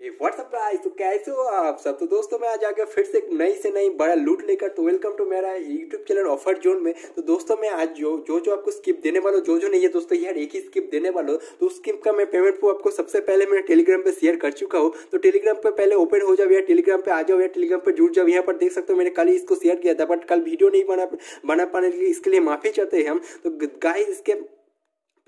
Guys तो कैसे हो आप सब? तो दोस्तों, मैं आज आके फिर से नई से नई बड़ा लूट लेकर तो वेलकम टू मेरा यूट्यूब चैनल ऑफ़र जोन में। तो दोस्तों, मैं आज जो जो जो आपको स्किप देने वाला जो जो नहीं है दोस्तों, यार, एक ही स्किप देने वाला तो उस स्किप का मैं पेमेंट को आपको सबसे पहले मैंने टेलीग्राम पे शेयर कर चुका हूँ। तो टेलीग्राम पे पहले ओपन हो जाओ या टेलीग्राम पे आ जाओ या टेलीग्राम पर जुड़ जाओ, यहाँ पर देख सकते हो मैंने कल इसको शेयर किया था बट कल वीडियो नहीं बना बना पाने के लिए इसके लिए माफ़ी चाहते हैं हम। तो गाइस इसके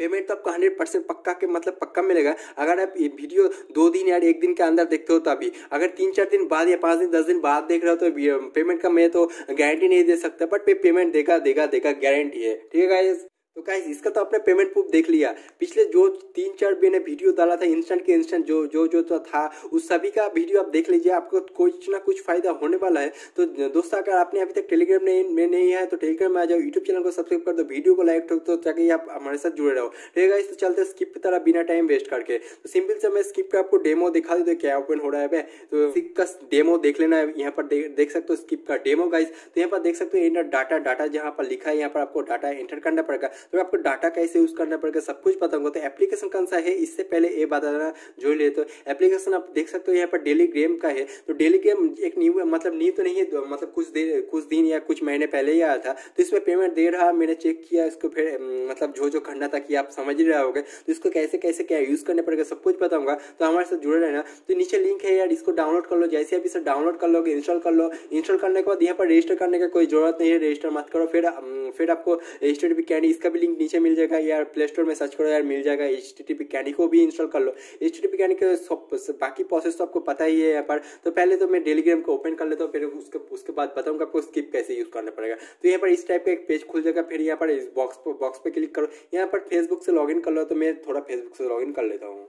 पेमेंट तो आपको हंड्रेड परसेंट पक्का के मतलब पक्का मिलेगा। अगर आप ये वीडियो दो दिन या एक दिन के अंदर देखते हो तो अभी अगर तीन चार दिन बाद या पाँच दिन, दस दिन बाद देख रहे हो तो पेमेंट का मैं तो गारंटी नहीं दे सकता बट पे पेमेंट देगा देगा देगा गारंटी है। ठीक है तो गाइस इसका तो आपने पेमेंट प्रूफ देख लिया। पिछले जो तीन चार मैंने वीडियो डाला था इंस्टेंट के इंस्टेंट जो जो जो तो था उस सभी का वीडियो आप देख लीजिए आपको कुछ ना कुछ फ़ायदा होने वाला है। तो दोस्तों अगर आपने अभी तक टेलीग्राम में, नहीं है तो टेलीग्राम में आ जाओ यूट्यूब चैनल को सब्सक्राइब कर दो वीडियो को लाइक तो ताकि आप हमारे साथ जुड़े रहो। ठीक है तो चलते स्किप की तरह बिना टाइम वेस्ट करके। तो सिंपल से मैं स्किप का आपको डेमो दिखा दी क्या ओपन हो रहा है तो स्किप का डेमो देख लेना है यहाँ पर देख सकते हो स्किप का डेमो गाइस तो यहाँ पर देख सकते हो डाटा डाटा जहाँ पर लिखा है यहाँ पर आपको डाटा एंटर करना पड़ेगा। तो आपको डाटा कैसे यूज़ करना पड़ेगा सब कुछ पता होगा। तो एप्लीकेशन कौन सा है, इससे पहले ये बताना जो ले। तो एप्लीकेशन आप देख सकते हो, यहाँ पर डेली गेम का है। तो डेली गेम एक न्यू मतलब न्यू तो नहीं है मतलब कुछ देर कुछ दिन या कुछ महीने पहले ही आया था। तो इसमें पेमेंट दे रहा, मैंने चेक किया, इसको फिर मतलब जो जो करना था कि आप समझ ही रहे होगे। तो इसको कैसे कैसे, क्या यूज़ करने पड़ेगा सब कुछ पता होगा। तो हमारे साथ जुड़े रहना। तो नीचे लिंक है यार, इसको डाउनलोड कर लो। जैसे आप इसे डाउनलोड कर लोगे इंस्टॉल कर लो। इंस्टॉल करने के बाद यहाँ पर रजिस्टर करने का कोई ज़रूरत नहीं है रजिस्टर मत करो। फिर फिर आपको रजिस्टर भी कैंडी इसका भी लिंक नीचे मिल जाएगा, यार प्ले स्टोर में सर्च करो, यार मिल जाएगा। एच टी टी कैनी को भी इंस्टॉल कर लो। एच टी कैनी सब, बाकी प्रोसेस तो आपको पता ही है यहाँ पर। तो पहले तो मैं डेलीग्राम को ओपन कर लेता हूँ, फिर उसके उसके बाद बताऊँगा आपको स्किप कैसे यूज़ करना पड़ेगा। तो यहाँ पर इस टाइप का एक पेज खुल जाएगा, फिर यहाँ पर इस बॉक्स बॉक्स पर क्लिक करो। यहाँ पर फेसबुक से लॉगिन कर लो तो मैं थोड़ा फेसबुक से लॉगिन कर लेता हूँ।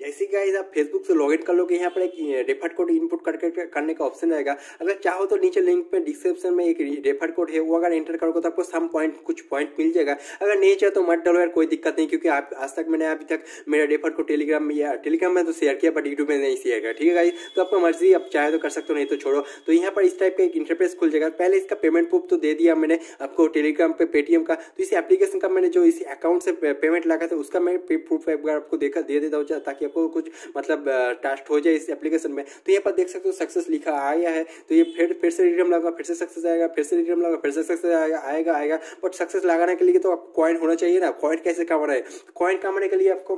जैसे गाइस आप फेसबुक से लॉगिन कर लोगे, यहाँ पर एक रेफर कोड इनपुट करके, करने का ऑप्शन आएगा अगर चाहो तो नीचे लिंक में डिस्क्रिप्शन में एक रेफर कोड है, वो अगर एंटर करोगे तो आपको सम पॉइंट कुछ पॉइंट मिल जाएगा। अगर नहीं चाहे तो मत डालो यार, कोई दिक्कत नहीं, क्योंकि आप, आज तक मैंने अभी तक मेरा रेफर कोड टेलीग्राम में, या टेलीग्राम में तो शेयर किया बट यूट्यूब में नहीं शेयर किया, ठीक है गाइस तो आपको मर्ज़ी, आप चाहे तो कर सकते हो, नहीं तो छोड़ो। तो यहाँ पर इस टाइप का एक इंटरफेस खुल जाएगा। पहले इसका पेमेंट प्रूफ तो दे दिया मैंने आपको टेलीग्राम पे पेटीएम का। तो इस एप्लीकेशन का मैंने जो इस अकाउंट से पेमेंट लगा था, उसका मैं प्रूफ आपको देखा, दे देता हूँ, ताकि आपको कुछ मतलब टेस्ट हो जाए इस एप्लीकेशन में तो यहाँ पर देख सकते हो सक्सेस लिखा आया है। तो ये फिर फिर से रिडीम लगा फिर से सक्सेस आएगा, फिर से रिडीम लगा फिर से सक्सेस आएगा आएगा आएगा। बट सक्सेस लगाने के लिए तो आपको कॉइन होना चाहिए ना। कॉइन कैसे कमाना है? कॉइन कमाने के लिए आपको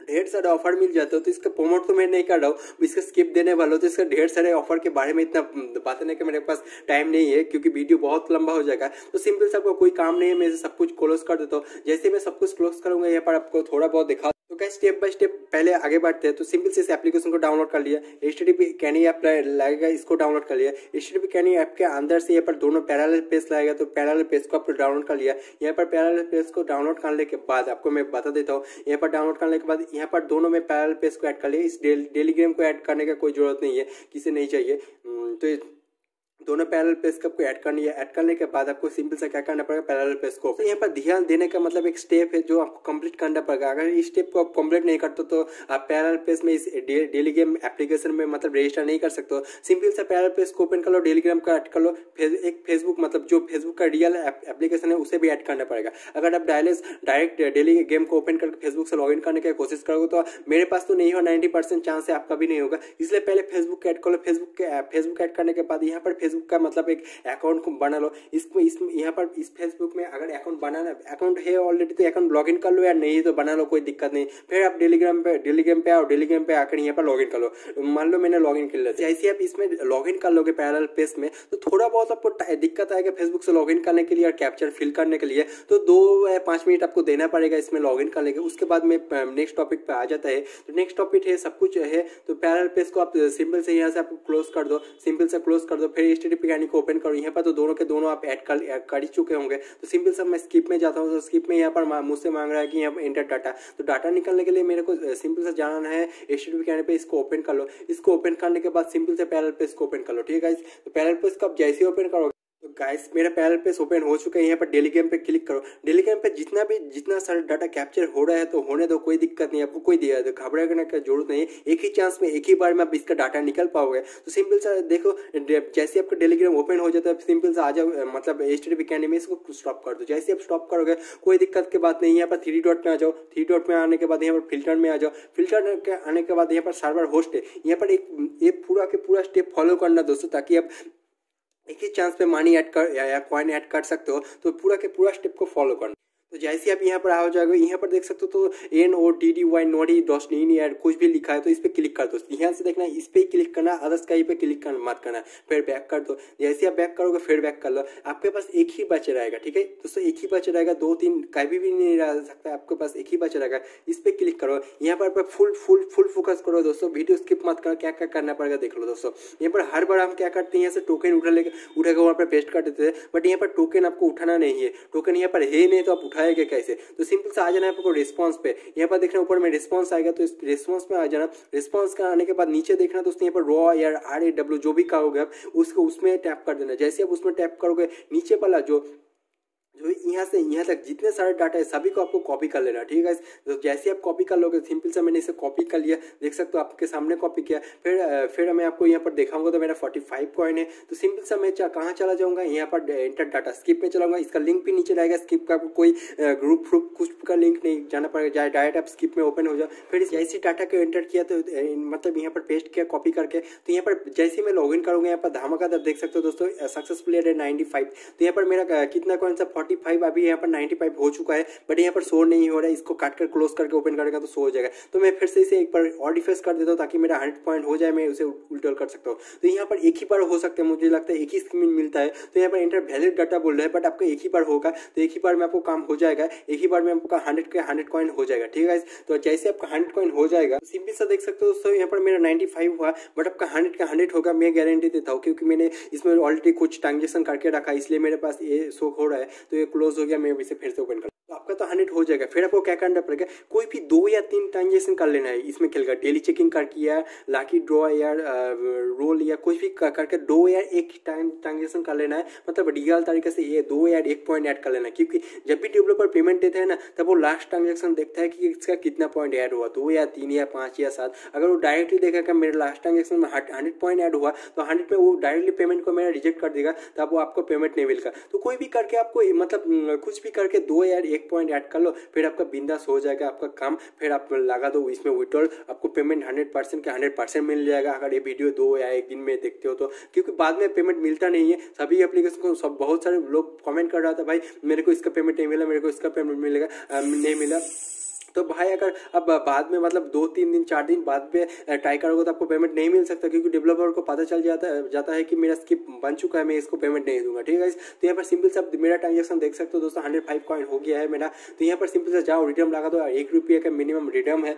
ढेर सारे ऑफ़र मिल जाते हो तो इसका प्रोमोट तो मैं नहीं कर रहा हूँ। इसका स्किप देने वाला हूँ तो इसका ढेर सारे ऑफ़र के बारे में इतना बताने का मेरे पास टाइम नहीं है, क्योंकि वीडियो बहुत लंबा हो जाएगा। तो सिंपल से आपको कोई काम नहीं है, मैं सब कुछ क्लोज कर देता हूँ। जैसे मैं सब कुछ क्लोज करूँगा, यहाँ पर आपको थोड़ा बहुत दिखा तो क्या स्टेप बाय स्टेप पहले आगे बढ़ते हैं। तो सिंपल से इस एप्लीकेशन को डाउनलोड कर लिया। एच टी पी कैनी ऐप लगेगा, इसको डाउनलोड कर लिया। एच टी पी कैनी ऐप के अंदर से यहाँ पर दोनों पैराल पेज लगेगा। तो पैराल पेज को आपको डाउनलोड कर लिया। यहाँ पर पैराल पेज को डाउनलोड करने के बाद आपको मैं बता देता हूँ। यहाँ पर डाउनलोड करने के बाद यहाँ पर दोनों में पैराल पेज को ऐड कर लिया। इस डेली गेम को ऐड करने का कोई ज़रूरत नहीं है। किसी नहीं चाहिए? तो दोनों पैरल पेज को आपको ऐड करनी है। ऐड करने के बाद आपको सिंपल से क्या करना पड़ेगा? पैरल पेज को। तो यहाँ पर ध्यान देने का मतलब एक स्टेप है जो आपको कंप्लीट करना पड़ेगा। अगर इस स्टेप को आप कंप्लीट नहीं करते तो आप पैरल पेज में इस डेली गेम एप्लीकेशन में मतलब रजिस्टर नहीं कर सकते सिंपल से पैरल पेज को ओपन कर लो डेली गेम का ऐड कर लो। एक फेसबुक मतलब जो फेसबुक का रियल एप्लीकेशन है, उसे भी ऐड करना पड़ेगा। अगर आप डायलेस डायरेक्ट डेली गेम को ओपन करके फेसबुक से लॉग करने की कोशिश करोगे तो मेरे पास तो नहीं हो नाइन्टी चांस है, आपका भी नहीं होगा। इसलिए पहले फेसबुक ऐड कर लो। फेसबुक फेसबुक ऐड करने के बाद यहाँ पर फेसबुक का मतलब एक अकाउंट बना लो। इसमें इस यहाँ पर इस फेसबुक में अगर अकाउंट बनाना अकाउंट है ऑलरेडी तो अकाउंट लॉग कर लो या नहीं तो बना लो, कोई दिक्कत नहीं। फिर आप डेलीग्राम पे डेलीग्राम पे आओ डेलीग्राम पे आकर यहाँ पर लॉग कर लो। मान लो मैंने लॉग इन कर लिया। जैसे आप इसमें लॉग इन कर लोगे पैरल पेज में तो थोड़ा बहुत आपको दिक्कत आएगा फेसबुक से लॉग करने के लिए और कैप्चर फिल करने के लिए। तो दो या पाँच मिनट आपको देना पड़ेगा इसमें लॉग इन करने के उसके बाद में नेक्स्ट टॉपिक पे आ जाता है। तो नेक्स्ट टॉपिक है, सब कुछ है। तो पैरल पेज को आप सिंपल से यहाँ से आप क्लोज कर दो। सिंपल से क्लोज कर दो। फिर एच टी को ओपन करो। यहाँ पर तो दोनों के दोनों आप ऐड कर कर चुके होंगे। तो सिंपल सब मैं स्किप में जाता हूँ। तो स्किप में यहाँ पर मुझसे मांग रहा है कि यहाँ पर इंटर डाटा तो डाटा निकलने के लिए मेरे को सिंपल से जाना है एच टी डी पे इसको ओपन कर लो। इसको ओपन करने के बाद सिंपल से पैरल पे इसको ओपन कर लो, ठीक है तो पैरल पे इसको आप जैसे ओपन करोगे तो गाइस मेरा पैनल पे ओपन हो चुका है यहाँ पर डेली गेम पे क्लिक करो। डेली गेम पे जितना भी, जितना सारा डाटा कैप्चर हो रहा है तो होने दो, कोई दिक्कत नहीं, आपको कोई दिया तो घबरा करने का ज़रूरत नहीं एक ही चांस में, एक ही बार में आप इसका डाटा निकल पाओगे। तो सिंपल सा देखो, जैसे आपका डेली गेम ओपन हो जाता है सिंपल सा आ जाओ मतलब एच डी में इसको स्टॉप कर दो। जैसे आप स्टॉप करोगे, कोई दिक्कत की बात नहीं यहाँ पर थ्री डॉट में आ जाओ। थ्री डॉट में आने के बाद यहाँ पर फ़िल्टर में आ जाओ। फ़िल्टर के आने के बाद यहाँ पर सर्वर होस्ट है। यहाँ पर एक पूरा के पूरा स्टेप फॉलो करना दोस्तों, ताकि आप एक ही चांस पे मनी ऐड कर, या कॉइन ऐड कर सकते हो तो पूरा के पूरा स्टेप को फॉलो करना। तो जैसे आप यहाँ पर आ जाओगे यहाँ पर देख सकते हो तो N O D D Y noddy dot in या कुछ भी लिखा है तो इस पर क्लिक कर दो। यहाँ से देखना इस पर क्लिक करना अदर्स का ही पे क्लिक करना मत करना, फिर बैक कर दो। जैसे आप बैक करोगे, फिर बैक कर लो। आपके पास एक ही बच रहेगा, ठीक है? दोस्तों, एक ही बच रहेगा, दो तीन कभी भी नहीं रह सकता आपके पास एक ही बच रहेगा। इस पर क्लिक करो। यहाँ पर फुल फुल फुल फोकस करो दोस्तों। वीडियो स्किप मत करो क्या क्या करना पड़ेगा देख लो दोस्तों। यहाँ पर हर बार हम क्या करते हैं, यहाँ से टोकन उठा लेके, उठा वहाँ पर पेस्ट कर देते थे बट यहाँ पर टोकन आपको उठाना नहीं है। टोकन यहाँ पर है नहीं तो आप उठाएँगे कैसे? तो सिंपल से आ जाना है आपको रिस्पॉन्स पे। यहाँ पर देखना, ऊपर में रिस्पॉन्स आएगा तो इस रिस्पॉन्स में आ जाना। रिस्पॉन्स का आने के बाद नीचे देखना दोस्तों यहाँ पर रॉ या आर ए डब्ल्यू जो भी कहोगे आप, उसको उसमें टैप कर देना। जैसे आप उसमें टैप करोगे, नीचे वाला जो जो यहाँ से यहाँ तक जितने सारे डाटा है, सभी को आपको कॉपी कर लेना, ठीक है तो जैसे आप कॉपी कर लोगे सिंपल से मैंने इसे कॉपी कर लिया, देख सकते हो आपके सामने कॉपी किया। फिर फिर मैं आपको यहाँ पर दिखाऊँगा तो मेरा फोर्टी फाइव कॉइन है। तो सिंपल से मैं कहाँ चला जाऊँगा? यहाँ पर इंटर डाटा स्किप में चलाऊँगा। इसका लिंक भी नीचे रहेगा। स्किप का कोई ग्रुप फ्रुप कुछ का लिंक नहीं, जाना पड़ेगा। जाए डायरेक्ट आप स्किप में ओपन हो जाओ। फिर जैसे डाटा को एंटर किया तो मतलब यहाँ पर पेस्ट किया कॉपी करके। तो यहाँ पर जैसे मैं लॉग इन करूँगा, यहाँ पर धमाका देख सकते हो दोस्तों सक्सेसफुल नाइन्टी फाइव तो यहाँ पर मेरा कितना कौन सा फोर्टी फाइव अभी यहाँ पर नाइन्टी फाइव हो चुका है बट यहाँ पर शो नहीं हो रहा है। इसको काट कर क्लोज करके ओपन करेगा तो शो हो जाएगा। तो मैं फिर से इसे एक बार और डिफेस कर देता हूँ ताकि मेरा हंड्रेड पॉइंट हो जाए, मैं उसे उल्टल कर सकता हूँ। तो यहाँ पर एक ही बार हो सकता है, मुझे लगता है एक ही स्कीम मिलता है। तो यहाँ पर इंटर वैलिड डाटा बोल रहा है बट आपका एक ही बार होगा तो एक ही बार में आपको काम हो जाएगा। एक ही बार में आपका हंड्रेड का हंड्रेड कॉइन हो जाएगा, ठीक है तो जैसे आपका हंड्रेड कॉइन हो जाएगा सिंपल सा देख सकते हो दोस्तों यहाँ पर मेरा नाइन्टी फाइव हुआ बट आपका हंड्रेड का हंड्रेड होगा, मैं गारंटी देता हूँ, क्योंकि मैंने इसमें ऑलरेडी कुछ ट्रांजेक्शन करके रखा, इसलिए मेरे पास ये शो हो रहा है। तो ये क्लोज हो गया मैं इसे फिर से ओपन कर तो आपका तो हंड्रेड हो जाएगा। फिर आपको क्या करना पड़ेगा? कोई भी दो या तीन ट्रांजेक्शन कर लेना है। इसमें खेल कर डेली चेकिंग करके या लाकी ड्रॉ या रोल या कुछ भी करके दो या एक टाइम ट्रांजेक्शन कर लेना है। मतलब रियल तरीके से ये दो या एक पॉइंट ऐड कर लेना है। क्योंकि जब भी डेवलपर पेमेंट देता है ना, तब वो लास्ट ट्रांजेक्शन देखता है कि इसका कितना पॉइंट ऐड हुआ। दो या तीन या पाँच या सात। अगर वो डायरेक्टली देखेगा मेरे लास्ट ट्रांजेक्शन में हंड्रेड पॉइंट ऐड हुआ तो हंड्रेड में वो डायरेक्टली पेमेंट को मेरा रिजेक्ट कर देगा। तब वो आपको पेमेंट नहीं मिलेगा। तो कोई भी करके आपको मतलब कुछ भी करके दो या एक पॉइंट ऐड कर लो, फिर आपका बिंदास हो जाएगा आपका काम, फिर आप लगा दो इसमें विड्रॉल आपको पेमेंट हंड्रेड परसेंट का हंड्रेड परसेंट मिल जाएगा। अगर ये वीडियो दो या एक दिन में देखते हो तो क्योंकि बाद में पेमेंट मिलता नहीं है। सभी एप्लीकेशन को सब, बहुत सारे लोग कमेंट कर रहा था, भाई, मेरे को इसका पेमेंट नहीं मिला, मेरे को इसका पेमेंट मिलेगा। नहीं मिला। तो भाई अगर अब बाद में मतलब दो तीन दिन, चार दिन बाद में ट्राई करोगे तो आपको पेमेंट नहीं मिल सकता क्योंकि डेवलपर को पता चल जाता जाता है कि मेरा स्किप बन चुका है, मैं इसको पेमेंट नहीं दूँगा, ठीक है तो यहाँ पर सिंपल सा मेरा ट्रांजेक्शन देख सकते हो दोस्तों हंड्रेड फाइव कॉइन हो गया है मेरा। तो यहाँ पर सिंपल से जाओ रिटर्न लगा दो, एक रुपये का मिनिमम रिटर्न है।